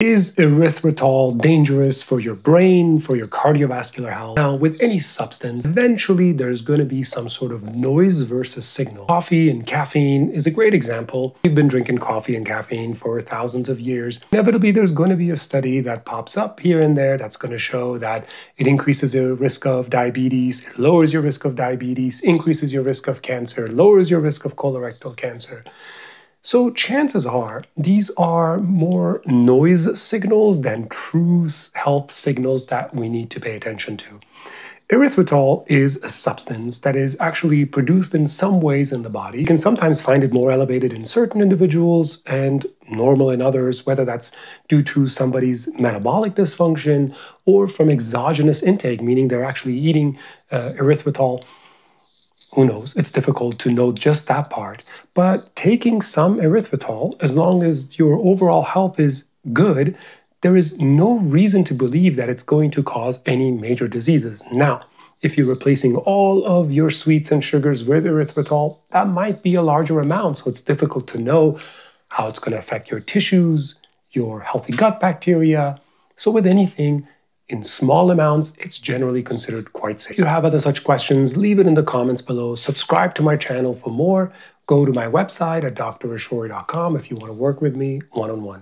Is erythritol dangerous for your brain, for your cardiovascular health? Now, with any substance, eventually there's going to be some sort of noise versus signal. Coffee and caffeine is a great example. We've been drinking coffee and caffeine for thousands of years. Inevitably, there's going to be a study that pops up here and there that's going to show that it increases your risk of diabetes, it lowers your risk of diabetes, increases your risk of cancer, lowers your risk of colorectal cancer. So chances are these are more noise signals than true health signals that we need to pay attention to. Erythritol is a substance that is actually produced in some ways in the body. You can sometimes find it more elevated in certain individuals and normal in others, whether that's due to somebody's metabolic dysfunction or from exogenous intake, meaning they're actually eating uh, erythritol who knows? It's difficult to know just that part. But taking some erythritol, as long as your overall health is good, there is no reason to believe that it's going to cause any major diseases. Now, if you're replacing all of your sweets and sugars with erythritol, that might be a larger amount, so it's difficult to know how it's going to affect your tissues, your healthy gut bacteria. So, with anything, in small amounts, it's generally considered quite safe. If you have other such questions, leave it in the comments below. Subscribe to my channel for more. Go to my website at drashori.com if you want to work with me one-on-one.